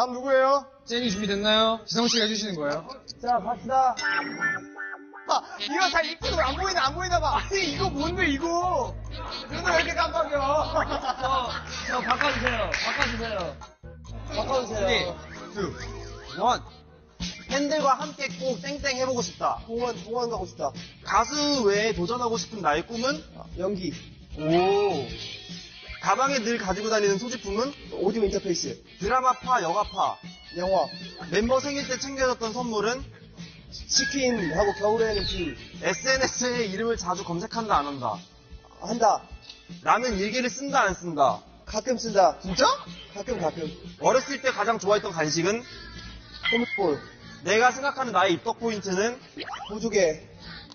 다음 누구예요? 제니 준비됐나요? 지성 씨가 해주시는 거예요. 자, 갑시다. 아, 이거 잘 입히고 안 보이나, 안 보이나 봐. 아니, 이거 뭔데, 이거? 눈을 왜 이렇게 깜빡여? 어, 저 바꿔주세요. 바꿔주세요. 바꿔주세요. 2, 1. 팬들과 함께 꼭 땡땡 해보고 싶다. 공원, 공원 가고 싶다. 가수 외에 도전하고 싶은 나의 꿈은? 연기. 오. 가방에 늘 가지고 다니는 소지품은? 오디오 인터페이스. 드라마파, 영화파. 영화. 멤버 생일 때 챙겨줬던 선물은? 치킨하고 겨울에는 비. SNS에 이름을 자주 검색한다, 안 한다? 한다. 나는 일기를 쓴다, 안 쓴다? 가끔 쓴다. 진짜? 가끔, 가끔. 어렸을 때 가장 좋아했던 간식은? 홈볼. 내가 생각하는 나의 입덕 포인트는? 보조개.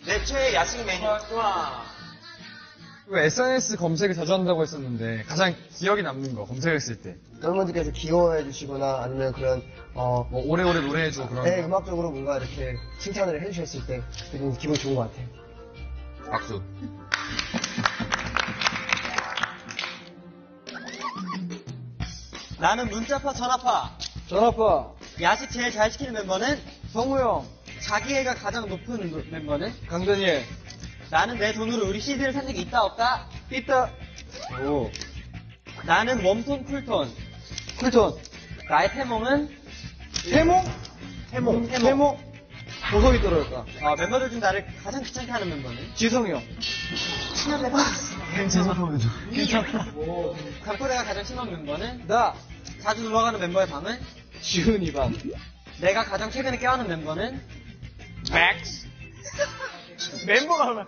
내 최애 야식 메뉴. 좋아. 그 SNS 검색을 자주 한다고 했었는데 가장 기억에 남는 거 검색했을 때. 여러분들께서 귀여워해 주시거나 아니면 그런, 어, 뭐 오래오래 노래해줘 그런 네, 거. 음악적으로 뭔가 이렇게 칭찬을 해주셨을 때 기분, 기분 좋은 것 같아요. 박수. 나는 문자파 전화파 전화파, 야식 제일 잘 시키는 멤버는 성우 형, 자기 애가 가장 높은 노- 멤버는 강다니엘, 나는 내 돈으로 우리 CD를 산 적이 있다 없다 삐따, 오 나는 warm tone cool tone cool tone, 나의 태몽은 태몽? 태몽, 태몽. 태몽, 보석이 떨어졌다. 아, 멤버들 중 나를 가장 귀찮게 하는 멤버는 지성이 형. 친한 멤버 괜찮아. 강포대가 가장 친한 멤버는 나, 자주 놀러가는 멤버의 방은 지훈이 방. 내가 가장 최근에 껴안은 멤버는 맥스. 멤버가 하면.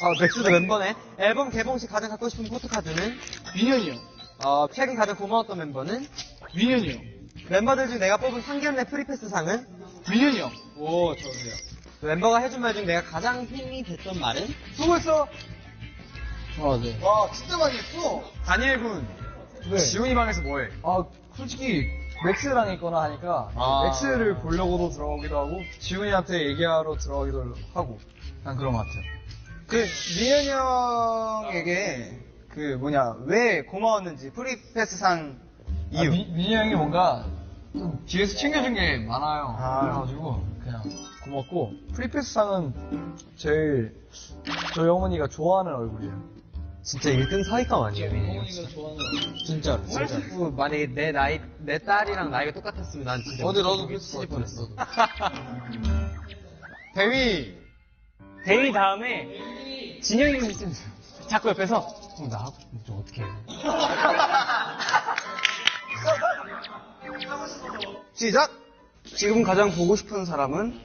아 맥스도 멤버네 앨범 개봉 시 가장 갖고 싶은 포토카드는 민현이 형. 어, 최근 가장 고마웠던 멤버는 민현이 형. 멤버들 중 내가 뽑은 상견례 free pass 상은 민현이 형. 오 좋으세요. 멤버가 해준 말 중 내가 가장 힘이 됐던 말은 수고했어. 아, 네. 와, 진짜 많이 했어. 다니엘 군. 네. 지훈이 방에서 뭐해? 아, 솔직히, 맥스랑 있거나 하니까, 아. 맥스를 보려고도 들어가기도 하고, 지훈이한테 얘기하러 들어가기도 하고. 난 그런 것 같아요. 그, 민현이 형에게, 그, 뭐냐, 왜 고마웠는지, free pass 상 이유. 아, 미, 민현이 형이 뭔가 좀 뒤에서 챙겨준 게 많아요. 아. 그래가지고 그냥 고맙고 free pass 상은 제일 저희 어머니가 좋아하는 얼굴이에요. 진짜 1등 사위감 아니에요? 진짜로 진짜. 로 만약에 내 나이 내 딸이랑 나이가 똑같았으면 난 진짜 어제 나도 무슨 그랬을 것 뻔했어. 대위 데이 다음에 진영이 형 있으면 자꾸 옆에서 어, 나 좀 어떻게 해? 시작! 지금 가장 보고 싶은 사람은?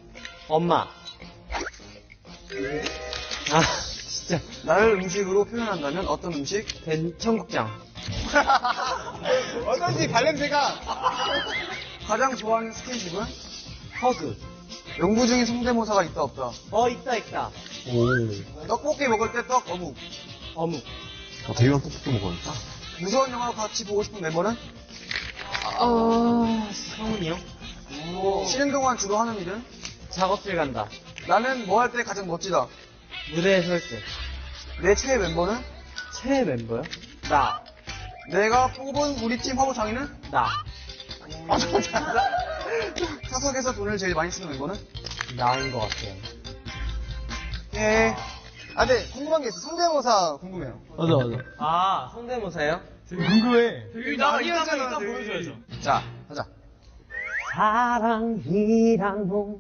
엄마. 아 진짜 나를 음식으로 표현한다면 어떤 음식? 된 청국장. 어쩐지 발냄새가 가장 좋아하는 스킨십은? 허그. 연구 중인 성대모사가 있다 없다 어 있다 있다. 떡볶이 먹을 때 떡 어묵 어묵. 대위랑 떡볶이 먹어야겠다. 무서운 영화 같이 보고 싶은 멤버는? 어 성훈이 형. 쉬는 동안 주로 하는 일은? 작업실 간다. 나는 뭐 할 때 가장 멋지다 무대에 설 때. 내 최애 멤버는? 최애 멤버요? 나 내가 뽑은 우리 팀 화보 장인은? 나. 아, 잘한다. 사석에서 돈을 제일 많이 쓰는 멤버는? 나인 것 같아요. 예. 아, 근데 궁금한 게 있어. 성대모사 궁금해요. 맞아 맞아. 아 성대모사요? 궁금해. 나 이따 보여줘야죠. 자 하자. 사랑이란 놈,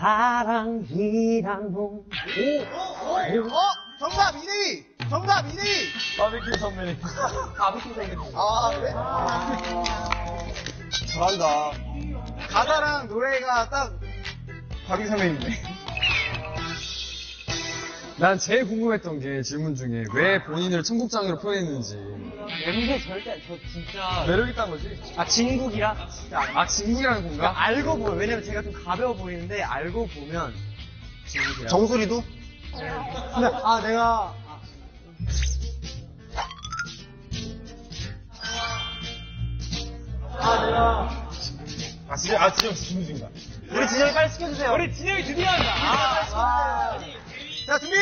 사랑이란 놈. 어? 정답 2대2! 정답 2대2! 바비큐 선배님. 바비큐 선배님. 아, 그래? 잘한다. 가사랑 노래가 딱 바비 선배님이네. 난 제일 궁금했던 게 질문 중에 왜 본인을 청국장으로 표현했는지. 냄새 절대, 저 진짜. 매력 있다는 거지? 아, 진국이라? 진짜. 아 진국이라는 건가? 그러니까 알고 보면, 왜냐면 제가 좀 가벼워 보이는데, 알고 보면, 진국이라. 정수리도? 근데, 아, 내가, 아, 아 진짜 아 진짜 질문 중이다. 우리 진영이 빨리 시켜주세요. 우리 진영이 드디어 한다. 아, 자, 준비!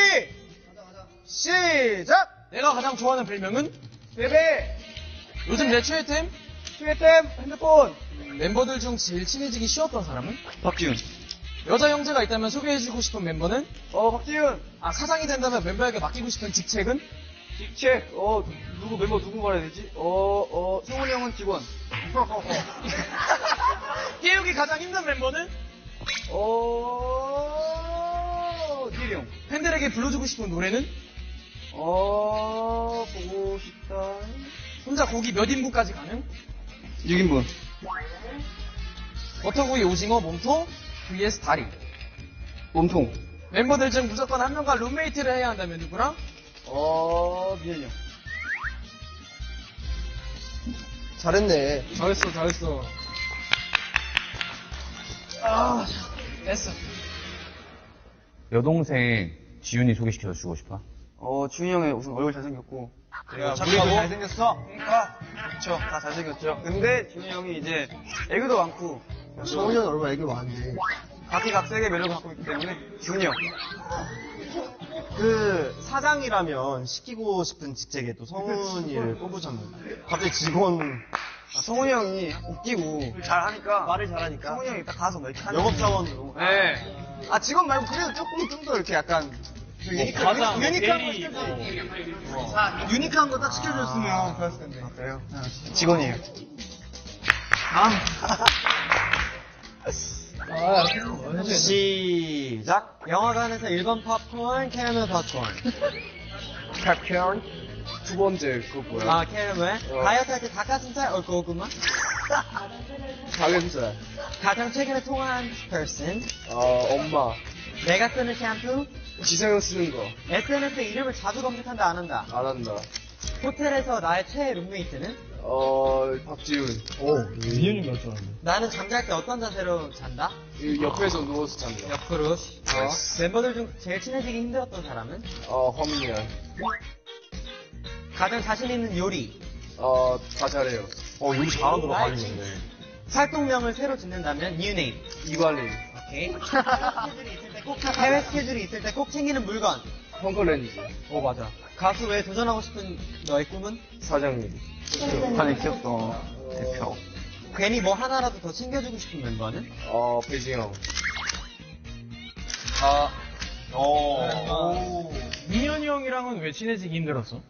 시작! 내가 가장 좋아하는 별명은 베베! 요즘 내 최애템 휴대템, 핸드폰. 멤버들 중 제일 친해지기 쉬웠던 사람은? 박지훈. 여자 형제가 있다면 소개해주고 싶은 멤버는? 어, 박지훈. 아, 사장이 된다면 멤버에게 맡기고 싶은 직책은? 직책. 어, 누구 멤버 누구 말해야 되지? 어, 어, 성훈이 형은 직원. 깨우기 가장 힘든 멤버는? 어, 디리 형. 팬들에게 불러주고 싶은 노래는? 어, 보고 싶다. 혼자 고기 몇 인분까지 가능? 6인분. 버터구이 오징어 몸통 vs 다리. 몸통. 멤버들 중 무조건 한 명과 룸메이트를 해야 한다면 누구랑? 어, 미현이 형. 잘했네. 잘했어, 잘했어. 아, 됐어. 여동생 지윤이 소개시켜 주고 싶어? 어, 지훈이 형이 우선 얼굴 잘생겼고. 야, 착하고. 우리도 잘생겼어. 그러니까. 그쵸. 다 잘생겼죠. 근데 지훈이 형이 이제 애교도 많고. 성훈이 얼굴 애교 많은데. 각기각색의 매력을 갖고 있기 때문에 지훈이 형. 그 사장이라면 시키고 싶은 직책에 또 성훈이를 꼽으셨는데 갑자기 직원 아, 성훈이 형이 웃기고 잘하니까 말을 잘하니까 성훈이 형이 딱 가서 막 이렇게 하는 영업사원으로 네. 아 직원 말고 그래도 조금 좀 더 이렇게 약간 좀 유니크, 맞아, 뭐 유니크한 거 대리 시켜줘 아, 유니크한 거 딱 시켜줬으면 좋았을 텐데 아, 그래요? 직원이에요 시작 영화관에서 1번 팝콘, 캐러멜 팝콘. 팝콘. 두 번째, 그거 뭐야? 아, 캐러멜. 다이어트 할 때 닭가슴살 올 거구만. 닭가슴살. 가장 최근에 통화한 person. 어, 엄마. 내가 쓰는 샴푸. 지성형 쓰는 거. SNS에 이름을 자주 검색한다, 안 한다. 안 한다. 호텔에서 나의 최애 룸메이트는? 어, 박지훈. 나는 잠잘 때 어떤 자세로 잔다? 이 옆에서 누워서 잔다. 옆으로. 어. 멤버들 중 제일 친해지기 힘들었던 사람은? 어, 황민현. 가장 자신 있는 요리. 어, 다 잘해요. 어 여기 잘하더라 관리인데 활동명을 새로 짓는다면 new name. 이관리. 오케이. 스케줄이 있을 때 꼭, 해외 스케줄이 있을 때 꼭 챙기는 물건. 펑커렌즈. 어, 맞아. 가수 외에 도전하고 싶은 너의 꿈은? 사장님. 판에 귀엽다 대표 괜히 뭐 하나라도 더 챙겨주고 싶은 멤버는? 어, 배지영. 민현이 형이랑은 왜 친해지기 힘들었어?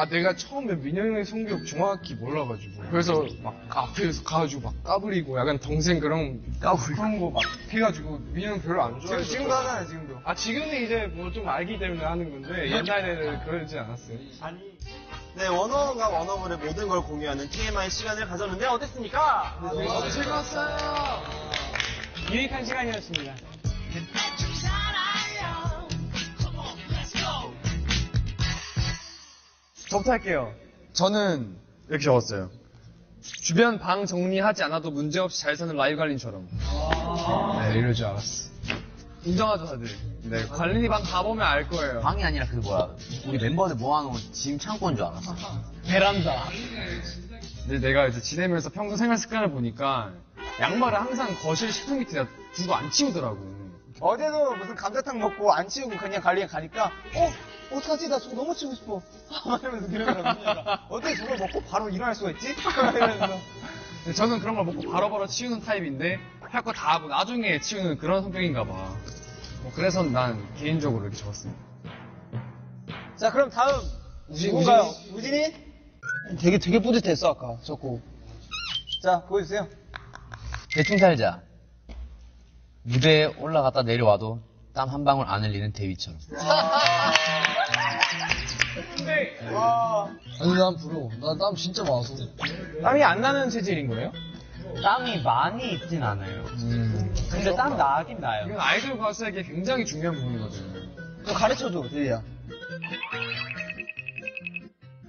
아, 내가 처음에 민영이 형의 성격 정확히 몰라가지고. 그래서 막 앞에서 가가지고 막 까부리고 약간 동생 그런 까부리 그런 거 막 해가지고 민영 형 별로 안 좋아해서. 지금도 하잖아 지금도 아, 지금은 이제 뭐 좀 알기 때문에 하는 건데 옛날에는 그러지 않았어요. 네 원어가 원어물의 모든 걸 공유하는 TMI 시간을 가졌는데 어땠습니까? 네, 즐거웠어요. 유익한 시간이었습니다. 저부터 할게요. 저는 이렇게 적었어요. 주변 방 정리하지 않아도 문제없이 잘 사는 라이브 관리처럼. 네, 이럴 줄 알았어. 인정하죠, 다들. 네, 관리니 방 가보면 알 거예요. 방이 아니라 그 뭐야 우리 멤버들 모아놓은 짐 창고인 줄 알았어 베란다. 근데 내가 이제 지내면서 평소 생활 습관을 보니까 양말을 항상 거실 식탁 밑에 두고 안 치우더라고. 어제도 무슨 감자탕 먹고 안 치우고 그냥 관리에 가니까 어? 어떡하지? 나 저거 너무 치우고 싶어 막 이러면서 민혁이가. 어떻게 저걸 먹고 바로 일어날 수가 있지? 이러면서 근데 저는 그런 걸 먹고 바로바로 치우는 타입인데 할 거 다 하고 나중에 치우는 그런 성격인가 봐. 뭐 그래서 난 개인적으로 이렇게 적었어요. 자 그럼 다음 우진, 누군가요? 우진이? 되게 되게 뿌듯했어 아까 적고 자 보여주세요 대충 살자 무대에 올라갔다 내려와도 땀 한 방울 안 흘리는 대위처럼 아니 난 부러워. 나 땀 진짜 많아서. 땀이 안 나는 체질인 거예요? 땀이 많이 있진 않아요. 근데 땀 나긴 나요. 이건 아이돌 가수에게 굉장히 중요한 부분이거든. 좀 가르쳐줘 대리야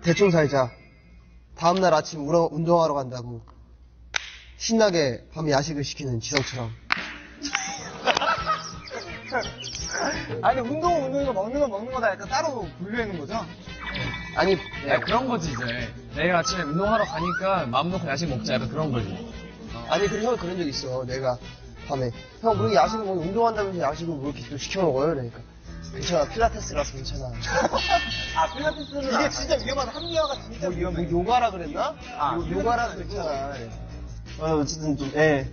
대충 살자 다음날 아침 운동하러 간다고 신나게 밤에 야식을 시키는 지성처럼 아니 운동은 운동이고 먹는 건 먹는 거다 약간 따로 분류하는 거죠? 아니 야, 그런 거지, 이제. 내일 아침에 운동하러 가니까 마음 놓고 야식 먹자. 약간 그런 거지. 아니 그래 형 그런 적 있어 내가 밤에 형 그렇게 야식을 먹 운동한다면서 야식을 뭐 이렇게 또 시켜 먹어요 그러니까 괜찮아. 필라테스라서 괜찮아. 아, 필라테스는 이게 진짜 위험한 합리화가 진짜 뭐, 뭐 요가라 그랬나? 아. 요, 요가라서 괜찮아. 어, 어쨌든 좀, 예.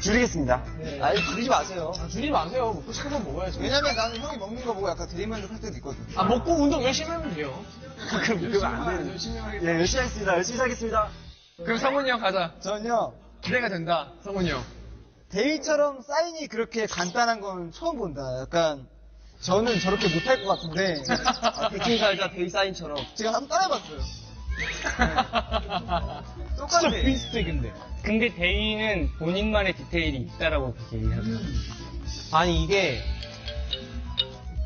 줄이겠습니다. 네. 아니, 줄이지 마세요. 줄이지 마세요. 먹고 싶은 건 먹어야죠. 왜냐면 나는 형이 먹는 거 보고 약간 대리만족 할 때도 있거든. 아, 먹고 운동 열심히 하면 돼요. 그럼 그거 안 되는. 예, 열심히 하겠습니다. 열심히 하겠습니다. 그럼 성운이 형 가자. 전요. 기대가 된다. 성운이 형. 대휘처럼 사인이 그렇게 간단한 건 처음 본다. 약간 저는 저렇게 못할 것 같은데 아, 대충 살자 대휘 사인처럼 제가 한번 따라해봤어요. 똑같아. 진짜 비슷해, 근데. 근데 데이는 본인만의 디테일이 있다라고 그렇게 얘기하더라고요. 아니, 이게,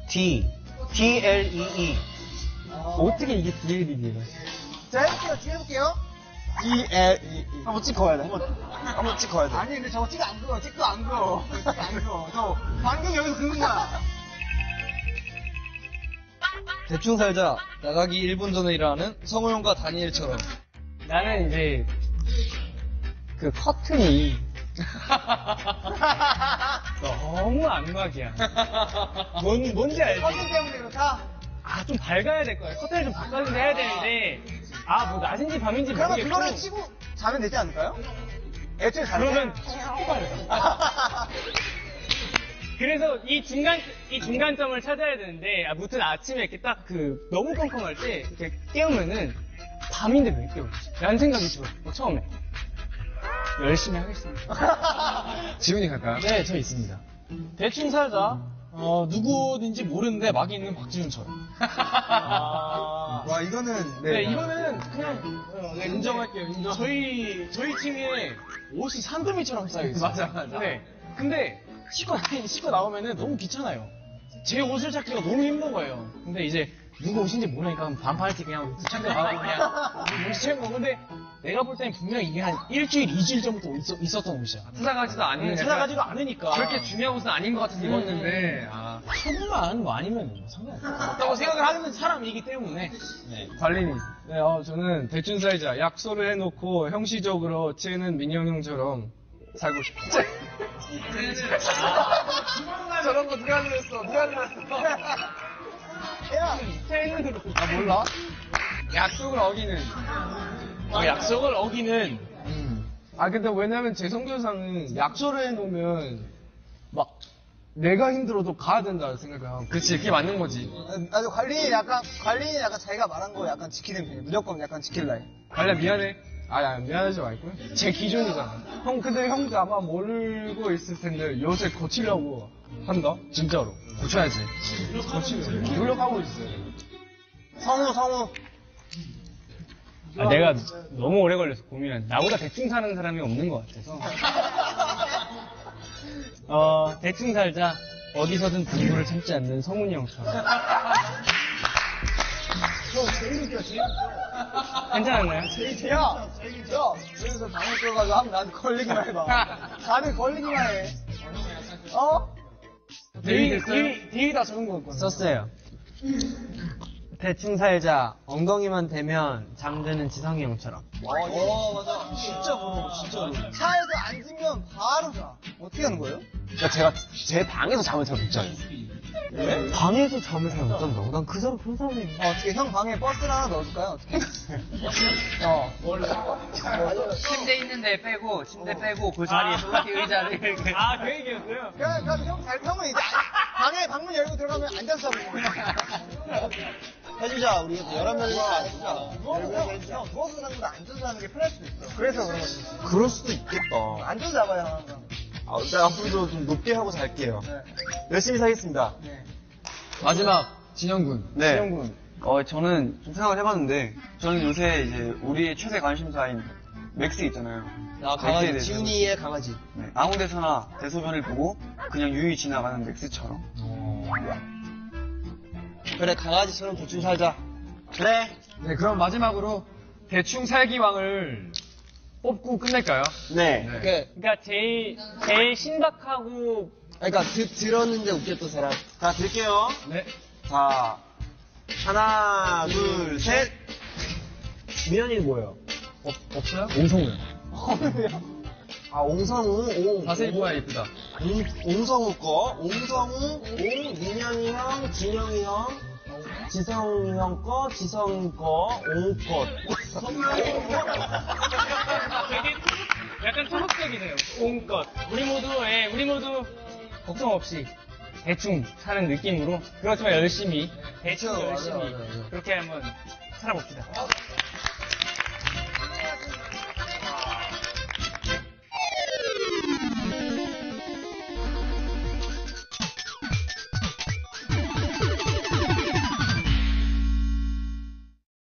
D, D, L, E, E. 어떻게 이게 DL이에요? 자 해볼게요. 뒤에 해볼게요. E L E E. 한번 찍어야 돼. 한번, 한번 찍어야 돼. 아니 근데 저거 찍어 안 그어. 찍도 안 그어. 찍도 안 그어. 저 방금 여기서 그은 거야. 대충 살자. 나가기 1분 전에 일어나는 성우형과 다니엘처럼. 나는 이제, 그 커튼이 너무 안막이야. 뭔, 뭔지 알지? 커튼 때문에 그렇다. 아, 좀 밝아야 될 거야. 커튼을 좀 바꿔서 해야 되는데, 아, 뭐 낮인지 밤인지 그러면 모르겠고. 그거를 치고 자면 되지 않을까요? 애초에 잘 그러면 똑바르다. 그래서 이 중간 이 중간점을 찾아야 되는데 아 무튼 아침에 이렇게 딱 그 너무 컴컴할 때 이렇게 깨우면은 밤인데 왜 깨우지? 라는 생각이 들어. 뭐 처음에 열심히 하겠습니다. 지훈이 갈까요? 네, 저 있습니다. 대충 살자. 어 누구인지 모르는데 막 있는 박지훈처럼. 아, 와 이거는 네, 이거는 그냥 어, 네, 인정할게요. 인정. 저희 저희 팀에 옷이 산더미처럼 쌓여 있어요. 맞아, 맞아. 네. 근데 씻고 나 씻고 나오면은 너무 귀찮아요. 제 옷을 찾기가 너무 힘든 거예요. 근데 이제 누구 옷인지 모르니까 반팔 티 그냥 귀찮게 나가고 그냥 무시한 거. 근데 내가 볼 때는 분명히 이게 한 일주일, 이주일 전부터 있 었, 던 옷이야. 찾아가지도 않는. 응, 찾아가지고 않으니까. 그렇게 중요한 옷은 아닌 것 같아서 입었는데. 아, 처분만 뭐 아니면 뭐 상관없다고 생각을 하는 사람이기 때문에. 네. 관리니. 네, 어, 저는 대충 살자. 약속을 해놓고 형식적으로 채는 민영 형처럼 살고 싶어요. 저런 거 누가 늘었어? 누가 늘었어? 야 체인으로 아, 몰라? 약속을 어기는. 어, 약속을 어기는 아, 근데 왜냐면 제 성교상은 약속을 해놓으면 막 내가 힘들어도 가야 된다 생각을 하고. 그치, 그게 맞는 거지. 아주 관리인 약간 관리인 약간 자기가 말한 거 약간 지키는 편이에요. 무조건 약간 지킬라 해. 관리야, 미안해. 아니, 미안하지 말고요. 제 기준이잖아. 형, 근데 형도 아마 모르고 있을 텐데 요새 고치려고 한다? 진짜로. 고쳐야지. 노력하고 있어요. 성우, 성우. 아, 내가 너무 오래 걸려서 고민한. 나보다 대충 사는 사람이 없는 것 같아서. 어, 대충 살자. 어디서든 분노를 참지 않는 성훈이 형처럼. 괜찮았나요? 야, 야, 그래서 방을 끌어가지고 하면 나한테 걸리기만 해봐. 다들 걸리기만 해. 어? 뒤, 뒤, 뒤에 다 적은 거였거든. 썼어요. 대충 살자. 엉덩이만 대면 잠드는 지성이 형처럼. 어, 맞아. 진짜 그런 거, 진짜로. 차에서 앉으면 바로 자. 어떻게 하는 거예요? 그러니까 제가 제 방에서 잠을 잘 못 자요. 방에서 잠을 잘 못 잔다고? 난 그 사람 그런 사람이. 어, 어떻게 형 방에 버스를 하나 넣어줄까요? 어떻게? 어. 침대 있는데 빼고, 침대 빼고, 그 자리에 솔직히 의자를 이렇게. 아, 그 얘기였어요? 그럼, 그럼 형, 잘, 형은 이제 안- 방에 방문 열고 들어가면 앉아서 자고 거야. 해주자, 우리 여러 명이니까 해주자. 누워서, 형, 형, 누워서 자는 것보다 앉아서 자는 게 편할 수도 있어. 그래서 그런 거지. 그럴 수도 있겠다. 앉아서 잡아요, 항상. 아, 제가 앞으로도 좀 높게 하고 잘게요. 네. 열심히 살겠습니다. 네. 마지막, 진영군. 네. 어, 저는 좀 생각을 해봤는데, 저는 요새 이제 우리의 최대 관심사인 맥스 있잖아요. 아, 강아지. 대해서. 지훈이의 강아지. 네, 아무 데서나 대소변을 보고 그냥 유유히 지나가는 맥스처럼. 그래, 강아지처럼 대충 살자. 그래. 네, 그럼 마지막으로 대충 살기 왕을 뽑고 끝낼까요? 네. 네. 그, 그러니까 제일, 제일 신박하고 그러니까 드, 들었는데 웃겼던 사람. 자, 드릴게요. 네. 자, 하나, 둘, 셋. 민현이는 뭐예요? 없어요? 옹성우요. 아, 옹성우. 오. 자세히 보아야 이쁘다. 옹, 옹성우 거, 옹성우, 옹, 민현이 형, 진영이 형, 지성이 형 거, 지성이 거, 옹 거. 되게 약간 토속적이네요. 온것. 우리 모두, 예, 우리 모두 걱정 없이 대충 사는 느낌으로 그렇지만 열심히 대충 열심히 그렇게 한번 살아봅시다.